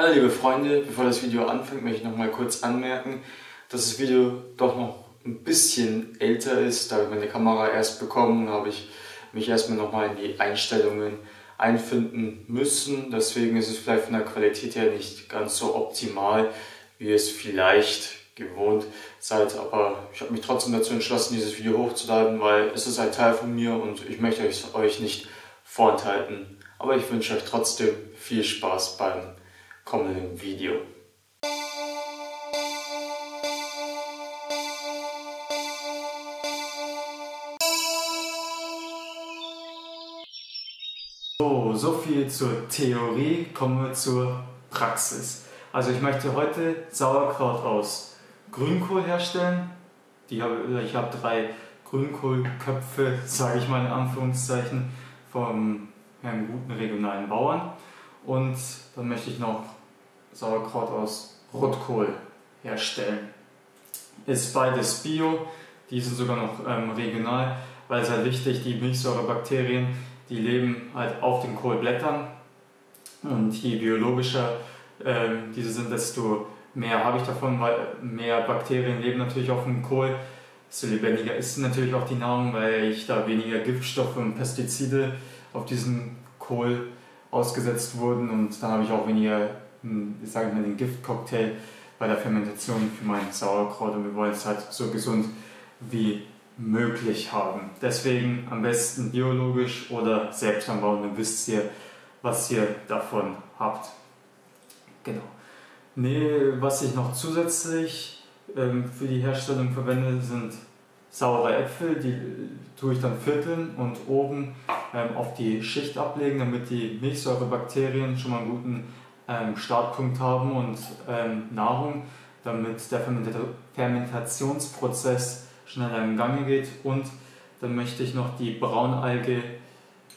Hallo liebe Freunde, bevor das Video anfängt, möchte ich noch mal kurz anmerken, dass das Video doch noch ein bisschen älter ist. Da ich meine Kamera erst bekommen, habe ich mich erstmal noch mal in die Einstellungen einfinden müssen. Deswegen ist es vielleicht von der Qualität her nicht ganz so optimal, wie es vielleicht gewohnt seid. Aber ich habe mich trotzdem dazu entschlossen, dieses Video hochzuladen, weil es ist ein Teil von mir und ich möchte euch nicht vorenthalten. Aber ich wünsche euch trotzdem viel Spaß beim kommenden Video. So, so viel zur Theorie, kommen wir zur Praxis. Also ich möchte heute Sauerkraut aus Grünkohl herstellen. Die habe, ich habe drei Grünkohlköpfe, sage ich mal in Anführungszeichen, vom einem guten regionalen Bauern. Und dann möchte ich noch Sauerkraut aus Rotkohl herstellen. Ist beides Bio, die sind sogar noch ähm, regional, weil es halt wichtig, die Milchsäurebakterien, die leben halt auf den Kohlblättern. Und je biologischer äh, diese sind, desto mehr habe ich davon, weil mehr Bakterien leben natürlich auf dem Kohl, desto lebendiger ist natürlich auch die Nahrung, weil ich da weniger Giftstoffe und Pestizide auf diesen Kohl ausgesetzt wurden. Und dann habe ich auch weniger ich sage mal, den Giftcocktail bei der Fermentation für mein Sauerkraut und wir wollen es halt so gesund wie möglich haben. Deswegen am besten biologisch oder selbst anbauen, dann wisst ihr, was ihr davon habt. Genau. Nee, was ich noch zusätzlich ähm, für die Herstellung verwende, sind saure Äpfel, die tue ich dann vierteln und oben ähm, auf die Schicht ablegen, damit die Milchsäurebakterien schon mal einen guten ähm, Startpunkt haben und ähm, Nahrung, damit der Fermentationsprozess schneller in Gange geht. Und dann möchte ich noch die Braunalge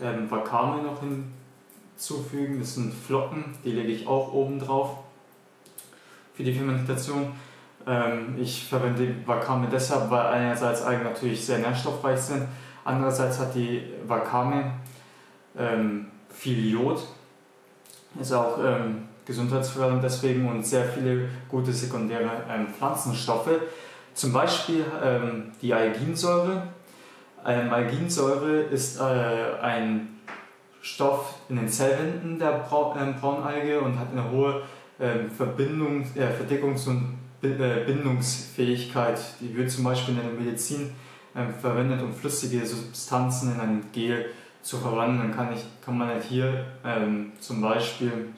ähm, Wakame noch hinzufügen. Das sind Flocken, die lege ich auch oben drauf für die Fermentation. Ähm, ich verwende Wakame deshalb, weil einerseits Algen natürlich sehr nährstoffreich sind, andererseits hat die Wakame ähm, viel Jod ist auch ähm, gesundheitsfördernd deswegen und sehr viele gute sekundäre ähm, Pflanzenstoffe. Zum Beispiel ähm, die Alginsäure. Ähm, Alginsäure ist äh, ein Stoff in den Zellwänden der Bra äh, Braunalge und hat eine hohe ähm, Verbindung, äh, Verdickungs- und äh, Bindungsfähigkeit. Die wird zum Beispiel in der Medizin ähm, verwendet, um flüssige Substanzen in ein Gel zu verwandeln, dann kann, ich, kann man halt hier ähm, zum Beispiel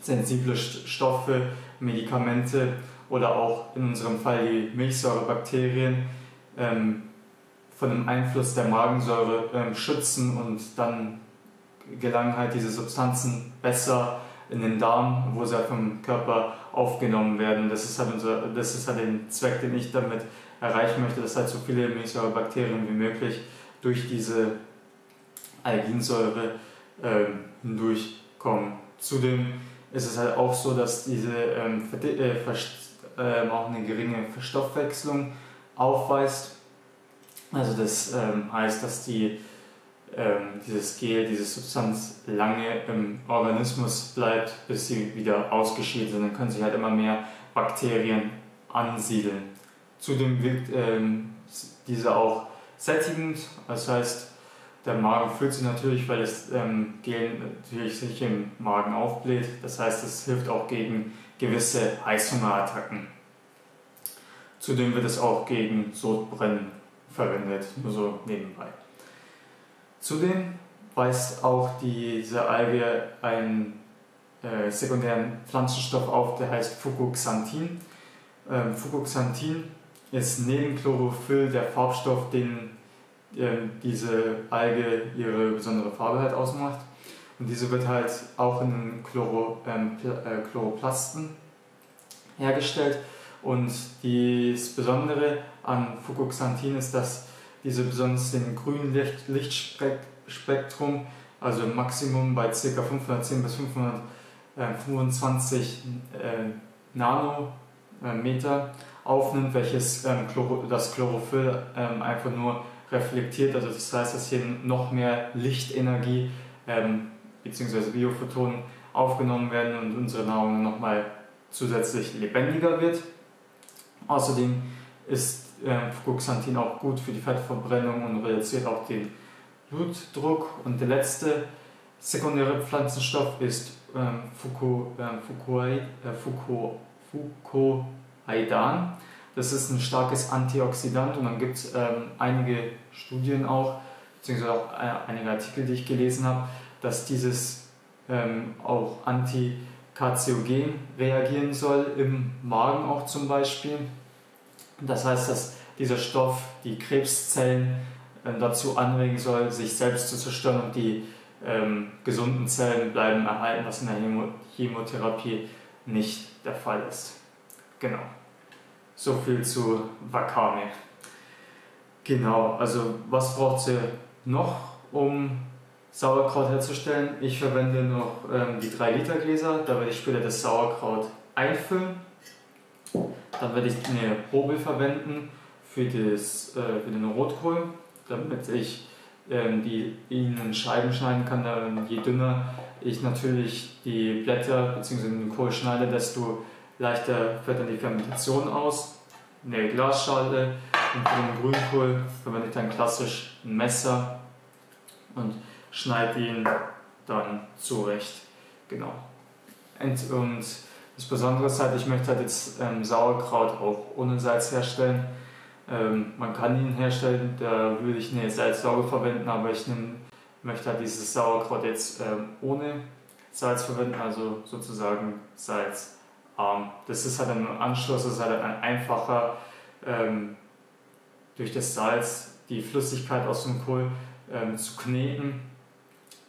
sensible Stoffe, Medikamente oder auch in unserem Fall die Milchsäurebakterien ähm, von dem Einfluss der Magensäure ähm, schützen und dann gelangen halt diese Substanzen besser in den Darm, wo sie halt vom Körper aufgenommen werden. Das ist halt, unser, das ist halt der Zweck, den ich damit erreichen möchte, dass halt so viele Milchsäurebakterien wie möglich durch diese Alginsäure ähm, hindurchkommen. Zudem ist es halt auch so, dass diese ähm, äh, äh, auch eine geringe Verstoffwechslung aufweist. Also das ähm, heißt, dass die, ähm, dieses Gel, diese Substanz lange im Organismus bleibt, bis sie wieder ausgeschieden sind. Dann können sich halt immer mehr Bakterien ansiedeln. Zudem wirkt ähm, diese auch sättigend, das heißt, der Magen füllt sich natürlich, weil das ähm, Gel natürlich sich im Magen aufbläht. Das heißt, es hilft auch gegen gewisse Heißhungerattacken. Zudem wird es auch gegen Sodbrennen verwendet, nur so nebenbei. Zudem weist auch diese Alge einen äh, sekundären Pflanzenstoff auf, der heißt Fucoxanthin. Ähm, Fucoxanthin ist neben Chlorophyll der Farbstoff, den diese Alge ihre besondere Farbe halt ausmacht. Und diese wird halt auch in Chloro, ähm, äh, Chloroplasten hergestellt. Und das Besondere an Fucoxanthin ist, dass diese besonders den grünen Licht Lichtspektrum, also Maximum bei ca. 510 bis 525 äh, Nanometer aufnimmt, welches ähm, das Chlorophyll ähm, einfach nur reflektiert. Also das heißt, dass hier noch mehr Lichtenergie ähm, bzw. Biophotonen aufgenommen werden und unsere Nahrung nochmal zusätzlich lebendiger wird. Außerdem ist äh, Fucoxanthin auch gut für die Fettverbrennung und reduziert auch den Blutdruck. Und der letzte sekundäre Pflanzenstoff ist ähm, Fuco, äh, Fucoid, äh, Fuco, Fucoidan. Das ist ein starkes Antioxidant und dann gibt es ähm, einige Studien auch, beziehungsweise auch äh, einige Artikel, die ich gelesen habe, dass dieses ähm, auch antikarziogen reagieren soll, im Magen auch zum Beispiel. Das heißt, dass dieser Stoff die Krebszellen äh, dazu anregen soll, sich selbst zu zerstören und die ähm, gesunden Zellen bleiben erhalten, was in der Chemotherapie nicht der Fall ist. Genau. So viel zu Wakame. Genau, also was braucht sie noch, um Sauerkraut herzustellen? Ich verwende noch ähm, die 3 Liter Gläser, da werde ich später das Sauerkraut einfüllen. Dann werde ich eine Probe verwenden für, das, äh, für den Rotkohl, damit ich ähm, die in Scheiben schneiden kann. Je dünner ich natürlich die Blätter bzw. den Kohl schneide, desto leichter fällt dann die Fermentation aus. Eine Glasschale und für den Grünkohl verwende ich dann klassisch ein Messer und schneide ihn dann zurecht. Genau. Und, und das Besondere ist halt, ich möchte halt jetzt ähm, Sauerkraut auch ohne Salz herstellen. Ähm, man kann ihn herstellen, da würde ich eine Salzlauge verwenden, aber ich nehm, möchte halt dieses Sauerkraut jetzt ähm, ohne Salz verwenden, also sozusagen salzarm. Das ist halt ein Anschluss, das ist halt ein einfacher, ähm, durch das Salz die Flüssigkeit aus dem Kohl ähm, zu kneten,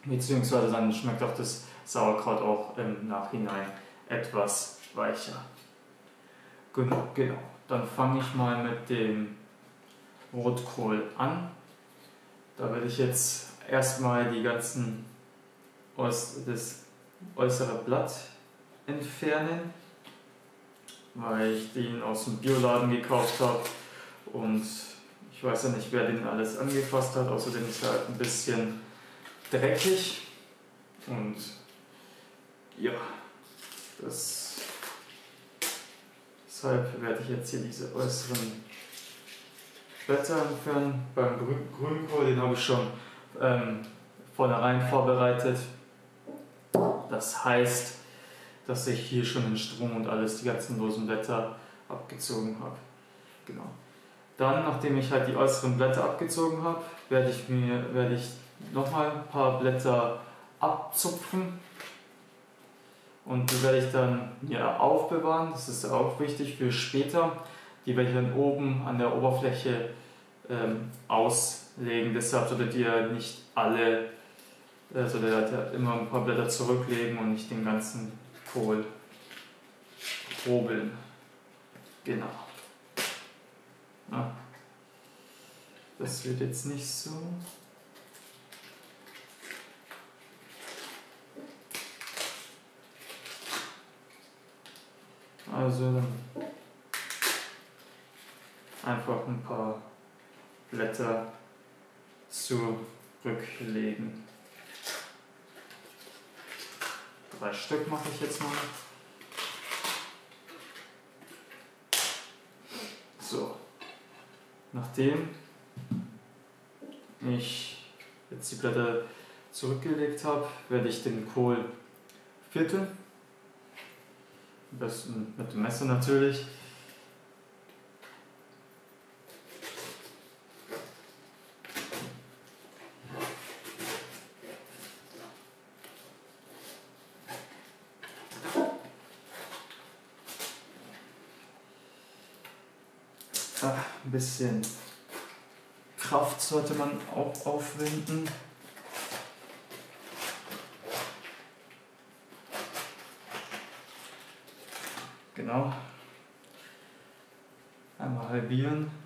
beziehungsweise dann schmeckt auch das Sauerkraut auch im Nachhinein etwas weicher. Genau. genau. Dann fange ich mal mit dem Rotkohl an. Da werde ich jetzt erstmal die ganzen das äußere Blatt entfernen, weil ich den aus dem Bioladen gekauft habe und ich weiß ja nicht, wer den alles angefasst hat. Außerdem ist er halt ein bisschen dreckig und ja, das Deshalb werde ich jetzt hier diese äußeren Blätter entfernen. Beim Grünkohl, den habe ich schon ähm, vornherein vorbereitet. Das heißt, dass ich hier schon den Strom und alles, die ganzen losen Blätter abgezogen habe. Genau. Dann, nachdem ich halt die äußeren Blätter abgezogen habe, werde ich mir werde ich nochmal ein paar Blätter abzupfen und die werde ich dann ja, aufbewahren. Das ist auch wichtig für später. Die werde ich dann oben an der Oberfläche ähm, auslegen. Deshalb solltet ihr nicht alle, äh, solltet ihr immer ein paar Blätter zurücklegen und nicht den ganzen Kohl probeln. Genau. Ja. Das wird jetzt nicht so. Also einfach ein paar Blätter zurücklegen. Drei Stück mache ich jetzt mal. So, nachdem ich jetzt die Blätter zurückgelegt habe, werde ich den Kohl vierteln am besten mit dem Messer natürlich. Ah, ein bisschen Kraft sollte man auch aufwenden. Genau. Einmal halbieren.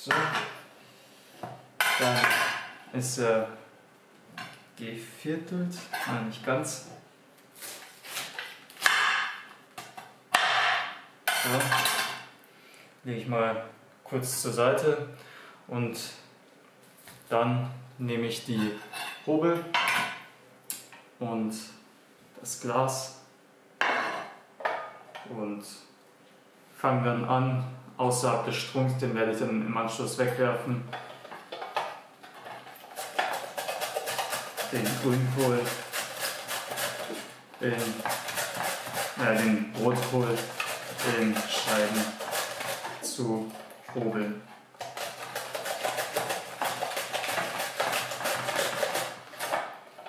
So. Dann ist äh, er geviertelt, nein, nicht ganz. So. Lege ich mal kurz zur Seite und dann nehme ich die Hobel und das Glas und fangen dann an außerhalb des Strunks, den werde ich dann im Anschluss wegwerfen. Den Grünkohl, den, äh, den Rotkohl, den Scheiben zu hobeln.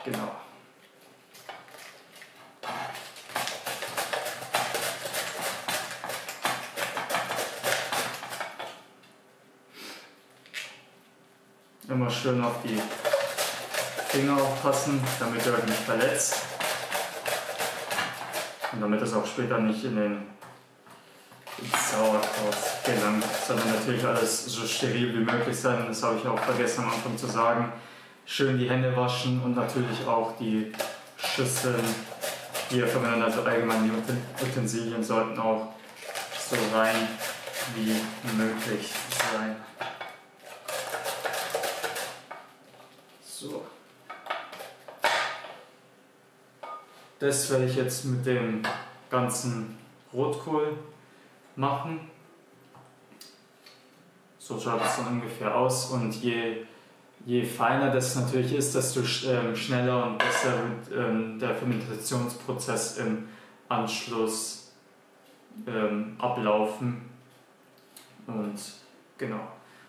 Genau. Schön auf die Finger aufpassen, damit ihr euch nicht verletzt. Und damit es auch später nicht in den Sauerkraut gelangt, sondern natürlich alles so steril wie möglich sein. Das habe ich auch vergessen am Anfang zu sagen. Schön die Hände waschen und natürlich auch die Schüsseln, die ihr verwendet, also allgemein die Utensilien sollten auch so rein wie möglich sein. So. Das werde ich jetzt mit dem ganzen Rotkohl machen. So schaut es dann ungefähr aus und je, je feiner das natürlich ist, desto ähm, schneller und besser wird ähm, der Fermentationsprozess im Anschluss ähm, ablaufen. Und genau,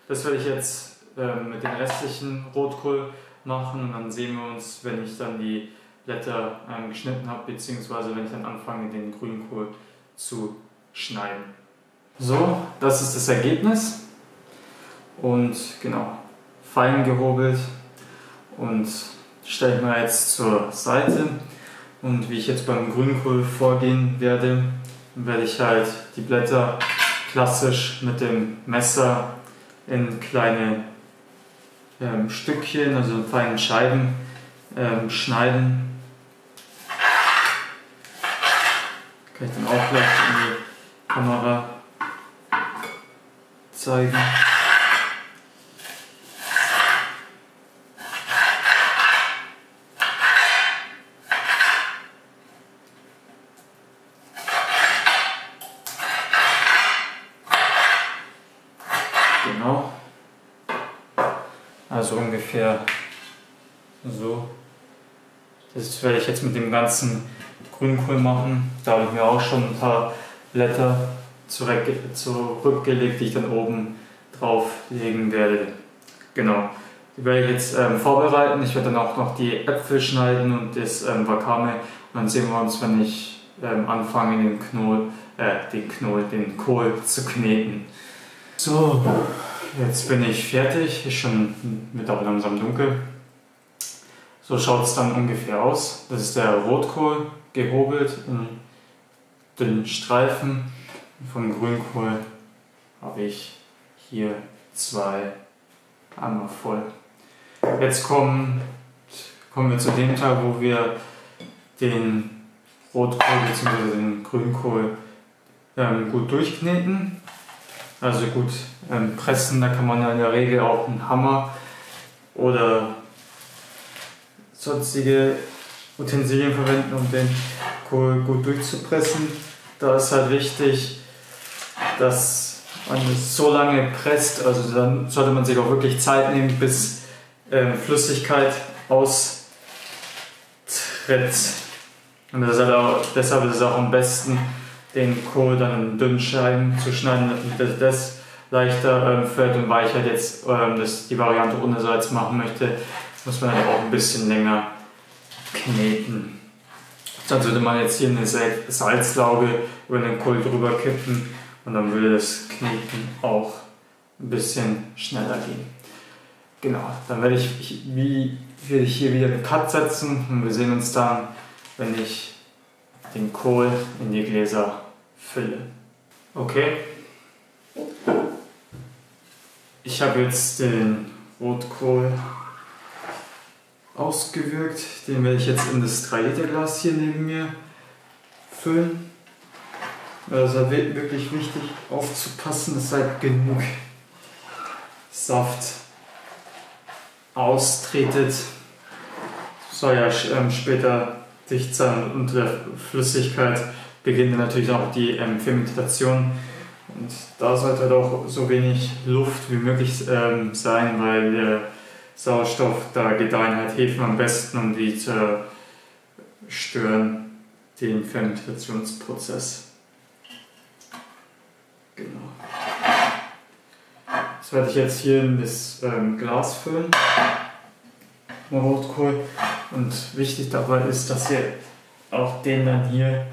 das werde ich jetzt mit dem restlichen Rotkohl machen und dann sehen wir uns, wenn ich dann die Blätter ähm, geschnitten habe, beziehungsweise wenn ich dann anfange, den Grünkohl zu schneiden. So, das ist das Ergebnis und genau, fein gehobelt und stelle ich mal jetzt zur Seite und wie ich jetzt beim Grünkohl vorgehen werde, werde ich halt die Blätter klassisch mit dem Messer in kleine ähm, Stückchen, also in feinen Scheiben ähm, schneiden. Ich dann auch gleich in die Kamera zeigen. Also ungefähr so. Das werde ich jetzt mit dem ganzen Grünkohl machen. Da habe ich mir auch schon ein paar Blätter zurückgelegt, die ich dann oben drauf legen werde. Genau. Die werde ich jetzt ähm, vorbereiten. Ich werde dann auch noch die Äpfel schneiden und das ähm, Wakame. Und dann sehen wir uns, wenn ich ähm, anfange, den Knoll, äh, den Knoll, den Kohl zu kneten. So. Jetzt bin ich fertig, ist schon mit auch langsam dunkel. So schaut es dann ungefähr aus. Das ist der Rotkohl gehobelt in dünnen Streifen. Vom Grünkohl habe ich hier zwei Eimer voll. Jetzt kommen, kommen wir zu dem Teil, wo wir den Rotkohl bzw. den Grünkohl ähm, gut durchkneten. Also gut ähm, pressen, da kann man ja in der Regel auch einen Hammer oder sonstige Utensilien verwenden, um den Kohl gut durchzupressen. Da ist halt wichtig, dass man es so lange presst, also dann sollte man sich auch wirklich Zeit nehmen, bis ähm, Flüssigkeit austritt. Und deshalb ist es auch am besten, den Kohl dann in dünnen Scheiben zu schneiden, damit das leichter ähm, fällt und weil halt jetzt ähm, das, die Variante ohne Salz machen möchte, muss man halt auch ein bisschen länger kneten. Sonst würde man jetzt hier eine Salzlauge über den Kohl drüber kippen und dann würde das Kneten auch ein bisschen schneller gehen. Genau, dann werde ich, ich, wie, werde ich hier wieder einen Cut setzen und wir sehen uns dann, wenn ich den Kohl in die Gläser fülle. Okay. Ich habe jetzt den Rotkohl ausgewirkt. Den werde ich jetzt in das 3 Liter Glas hier neben mir füllen. Also wirklich wichtig aufzupassen, dass halt genug Saft austretet. Soll ja ähm, später dicht sein und unter der Flüssigkeit beginnt natürlich auch die ähm, Fermentation. Und da sollte halt auch so wenig Luft wie möglich ähm, sein, weil der Sauerstoff, da gedeihen halt am besten, um die zu stören, den Fermentationsprozess. Genau. Das werde ich jetzt hier in das ähm, Glas füllen. Rotkohl. Und wichtig dabei ist, dass ihr auch den dann hier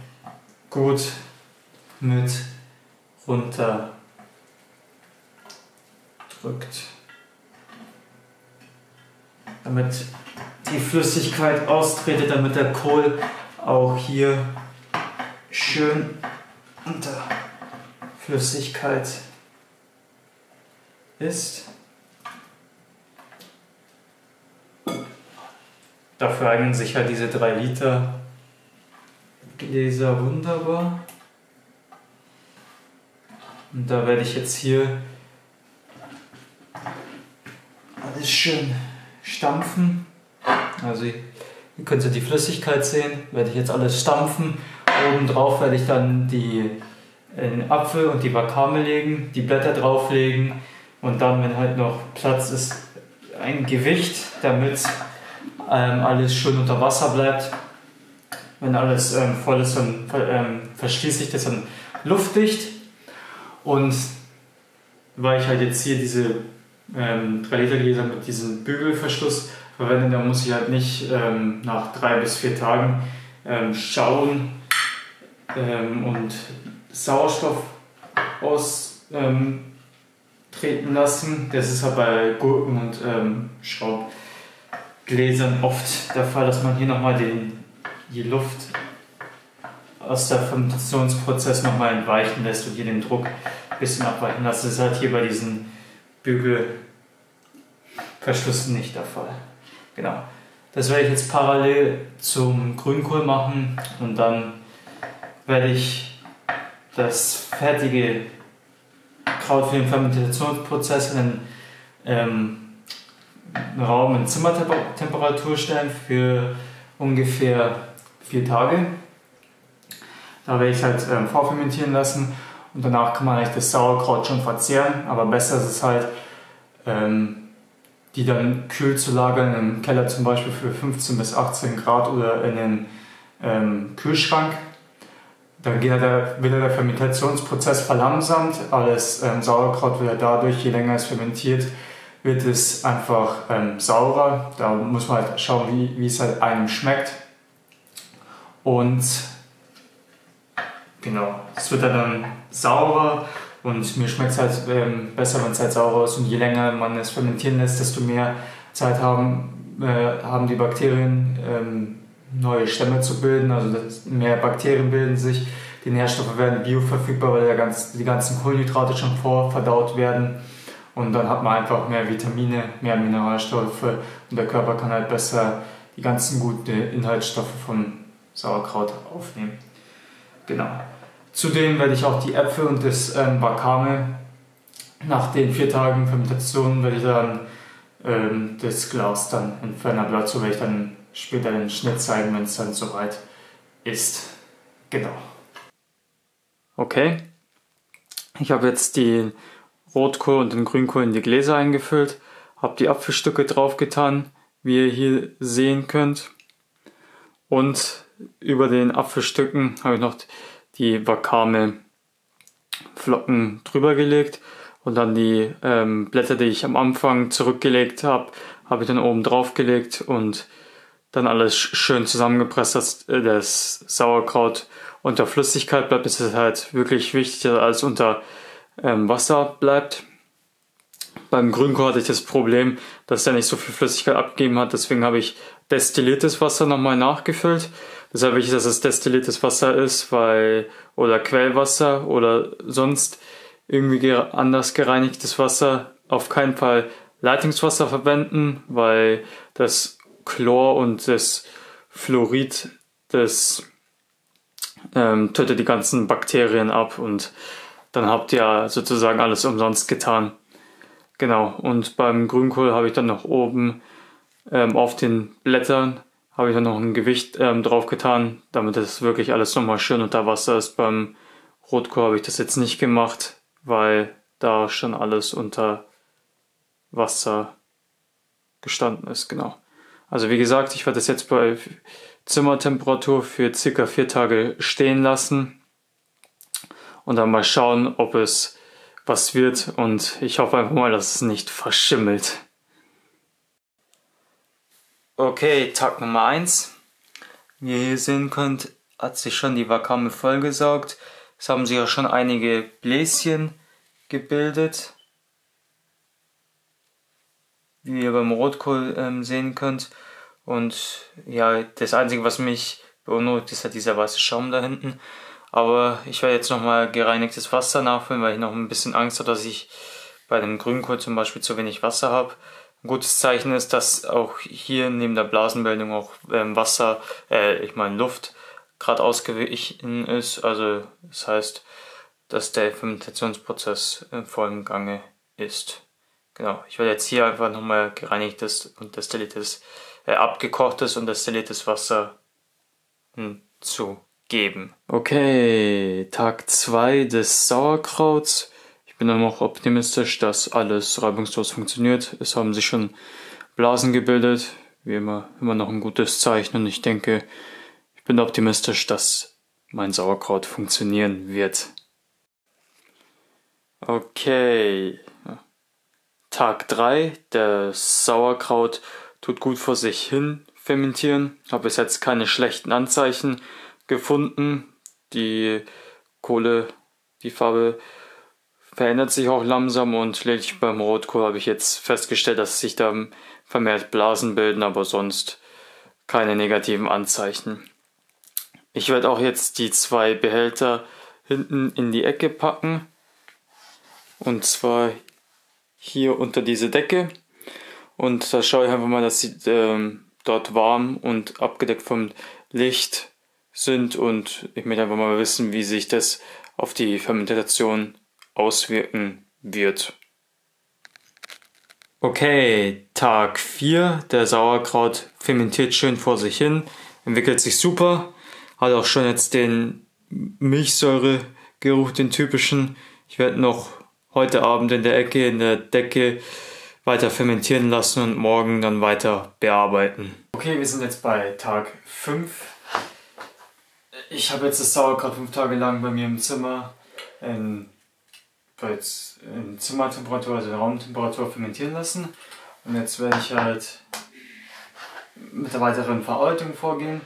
gut mit runter drückt. Damit die Flüssigkeit austretet, damit der Kohl auch hier schön unter Flüssigkeit ist. Dafür eignen sich halt diese 3 Liter Gläser wunderbar. Und da werde ich jetzt hier alles schön stampfen. Also ihr könnt ja die Flüssigkeit sehen, werde ich jetzt alles stampfen. Oben drauf werde ich dann die, den Apfel und die Wakame legen, die Blätter drauflegen und dann, wenn halt noch Platz ist, ein Gewicht, damit ähm, alles schön unter Wasser bleibt. Wenn alles ähm, voll ist, dann ähm, verschließe ich das dann luftdicht. Und weil ich halt jetzt hier diese ähm, 3 Liter Gläser mit diesem Bügelverschluss verwende, dann muss ich halt nicht ähm, nach drei bis vier Tagen ähm, schauen ähm, und Sauerstoff austreten lassen. Das ist halt bei Gurken und ähm, Schraubgläsern oft der Fall, dass man hier nochmal die Luft aus der Fermentationsprozess nochmal entweichen lässt und hier den Druck ein bisschen abweichen lässt. Das ist halt hier bei diesen Bügelverschlüssen nicht der Fall. Genau. Das werde ich jetzt parallel zum Grünkohl machen und dann werde ich das fertige Kraut für den Fermentationsprozess in einen ähm, Raum in Zimmertemperatur stellen für ungefähr vier Tage. Da werde ich es halt ähm, vorfermentieren lassen und danach kann man eigentlich das Sauerkraut schon verzehren, aber besser ist es halt, ähm, die dann kühl zu lagern, im Keller zum Beispiel für 15 bis 18 Grad oder in den ähm, Kühlschrank. Dann geht der, wird der Fermentationsprozess verlangsamt, alles ähm, Sauerkraut wird dadurch, je länger es fermentiert, wird es einfach ähm, saurer. Da muss man halt schauen, wie, wie es halt einem schmeckt. Und Genau, es wird dann saurer und mir schmeckt es halt ähm, besser, wenn es halt saurer ist. Und je länger man es fermentieren lässt, desto mehr Zeit haben, äh, haben die Bakterien ähm, neue Stämme zu bilden. Also mehr Bakterien bilden sich, die Nährstoffe werden bioverfügbar, weil ganz, die ganzen Kohlenhydrate schon vorverdaut werden. Und dann hat man einfach mehr Vitamine, mehr Mineralstoffe und der Körper kann halt besser die ganzen guten Inhaltsstoffe von Sauerkraut aufnehmen. Genau. Zudem werde ich auch die Äpfel und das ähm, Wakame nach den vier Tagen Fermentation werde ich dann ähm, das Glas dann entfernen. Aber dazu werde ich dann später den Schnitt zeigen, wenn es dann soweit ist. Genau. Okay. Ich habe jetzt die Rotkohl und den Grünkohl in die Gläser eingefüllt, habe die Apfelstücke draufgetan, wie ihr hier sehen könnt. Und über den Apfelstücken habe ich noch die Wakame Flocken drüber gelegt und dann die ähm, Blätter, die ich am Anfang zurückgelegt habe, habe ich dann oben drauf gelegt und dann alles schön zusammengepresst, dass äh, das Sauerkraut unter Flüssigkeit bleibt. Es ist halt wirklich wichtig, dass alles unter ähm, Wasser bleibt. Beim Grünkohl hatte ich das Problem, dass er nicht so viel Flüssigkeit abgegeben hat, deswegen habe ich destilliertes Wasser nochmal nachgefüllt. Deshalb wichtig, dass es destilliertes Wasser ist, weil, oder Quellwasser oder sonst irgendwie anders gereinigtes Wasser. Auf keinen Fall Leitungswasser verwenden, weil das Chlor und das Fluorid des ähm, tötet die ganzen Bakterien ab und dann habt ihr sozusagen alles umsonst getan. Genau, und beim Grünkohl habe ich dann noch oben ähm, auf den Blättern habe ich dann noch ein Gewicht ähm, drauf getan, damit das wirklich alles nochmal schön unter Wasser ist. Beim Rotkohl habe ich das jetzt nicht gemacht, weil da schon alles unter Wasser gestanden ist, genau. Also wie gesagt, ich werde das jetzt bei Zimmertemperatur für circa vier Tage stehen lassen und dann mal schauen, ob es was wird und ich hoffe einfach mal, dass es nicht verschimmelt. Okay, Tag Nummer 1. Wie ihr hier sehen könnt, hat sich schon die Wakame vollgesaugt. Es haben sich auch schon einige Bläschen gebildet. Wie ihr beim Rotkohl ähm, sehen könnt. Und ja, das Einzige, was mich beunruhigt, ist halt dieser weiße Schaum da hinten. Aber ich werde jetzt nochmal gereinigtes Wasser nachfüllen, weil ich noch ein bisschen Angst habe, dass ich bei dem Grünkohl zum Beispiel zu wenig Wasser habe. Ein gutes Zeichen ist, dass auch hier neben der Blasenbildung auch ähm, Wasser, äh, ich meine Luft, gerade ausgewichen ist. Also das heißt, dass der Fermentationsprozess im Gange ist. Genau, ich werde jetzt hier einfach nochmal gereinigtes und destilliertes, äh, abgekochtes und destilliertes Wasser hinzugeben. Okay, Tag 2 des Sauerkrauts. Bin dann auch optimistisch, dass alles reibungslos funktioniert. Es haben sich schon Blasen gebildet. Wie immer, immer noch ein gutes Zeichen und ich denke, ich bin optimistisch, dass mein Sauerkraut funktionieren wird. Okay. Tag 3. Der Sauerkraut tut gut vor sich hin fermentieren. Habe bis jetzt keine schlechten Anzeichen gefunden. Die Kohle, die Farbe verändert sich auch langsam und lediglich beim Rotkohl habe ich jetzt festgestellt, dass sich da vermehrt Blasen bilden, aber sonst keine negativen Anzeichen. Ich werde auch jetzt die zwei Behälter hinten in die Ecke packen. Und zwar hier unter diese Decke. Und da schaue ich einfach mal, dass sie ähm, dort warm und abgedeckt vom Licht sind. Und ich möchte einfach mal wissen, wie sich das auf die Fermentation auswirken wird. Okay, Tag 4. Der Sauerkraut fermentiert schön vor sich hin, entwickelt sich super, hat auch schon jetzt den Milchsäuregeruch, den typischen. Ich werde noch heute Abend in der Ecke, in der Decke weiter fermentieren lassen und morgen dann weiter bearbeiten. Okay, wir sind jetzt bei Tag 5. Ich habe jetzt das Sauerkraut fünf Tage lang bei mir im Zimmer in jetzt in Zimmertemperatur, also in Raumtemperatur fermentieren lassen. Und jetzt werde ich halt mit der weiteren Verarbeitung vorgehen.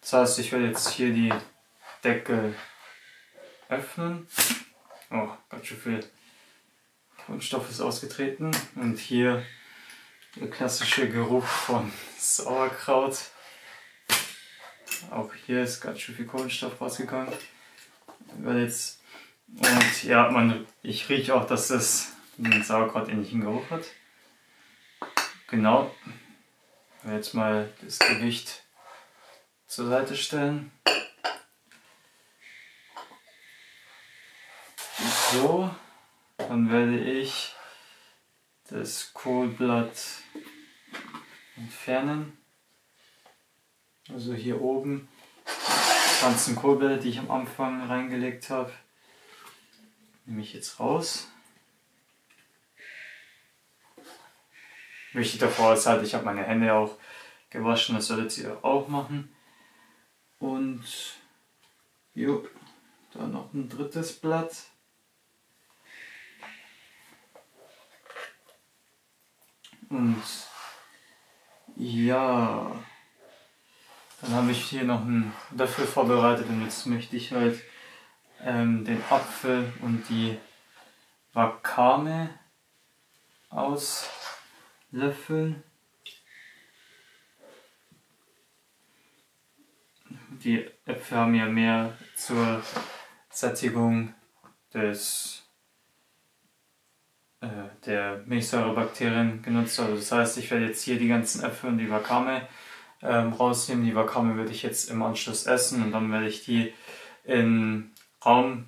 Das heißt, ich werde jetzt hier die Deckel öffnen. Oh, ganz schön viel Kunststoff ist ausgetreten. Und hier der klassische Geruch von Sauerkraut. Auch hier ist ganz schön viel Kohlenstoff rausgegangen. Ich werde jetzt und ja, man, ich rieche auch, dass das einen Sauerkraut ähnlichen Geruch hat. Genau. Jetzt mal das Gewicht zur Seite stellen. So, dann werde ich das Kohlblatt entfernen. Also hier oben die ganzen Kohlblätter, die ich am Anfang reingelegt habe nehme ich jetzt raus. Wichtig davor ist halt, ich habe meine Hände auch gewaschen, das solltet ihr auch machen. Und jo, da noch ein drittes Blatt. Und ja, dann habe ich hier noch einen Löffel vorbereitet und jetzt möchte ich halt ähm, den Apfel und die Wakame auslöffeln. Die Äpfel haben ja mehr zur Sättigung des, äh, der Milchsäurebakterien genutzt. Also das heißt, ich werde jetzt hier die ganzen Äpfel und die Wakame ähm, rausnehmen. Die Wakame werde ich jetzt im Anschluss essen und dann werde ich die in Raum,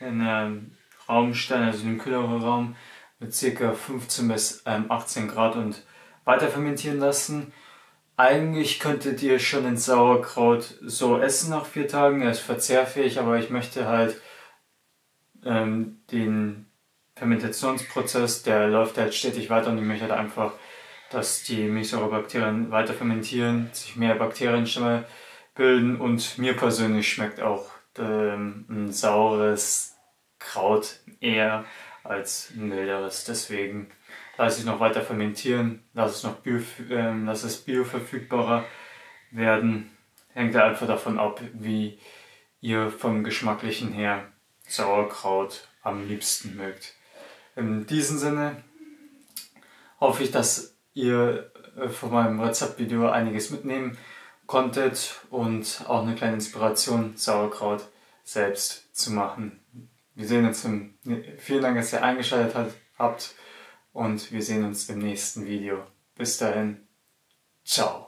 in einem Raum stellen, also in einem kühleren Raum mit ca. 15 bis 18 ähm, Grad und weiter fermentieren lassen. Eigentlich könntet ihr schon ein Sauerkraut so essen nach vier Tagen, er ist verzehrfähig, aber ich möchte halt ähm, den Fermentationsprozess, der läuft halt stetig weiter und ich möchte halt einfach, dass die Milchsäurebakterien weiter fermentieren, sich mehr Bakterienstämme bilden und mir persönlich schmeckt auch ähm, ein saures Kraut eher als ein milderes. Deswegen lasse ich noch weiter fermentieren, lasse es noch bio, äh, lasse es bioverfügbarer werden. Hängt einfach davon ab, wie ihr vom Geschmacklichen her Sauerkraut am liebsten mögt. In diesem Sinne hoffe ich, dass ihr äh, von meinem Rezeptvideo einiges mitnehmen konntet und auch eine kleine Inspiration, Sauerkraut selbst zu machen. Wir sehen uns im, vielen Dank, dass ihr eingeschaltet habt und wir sehen uns im nächsten Video. Bis dahin, ciao.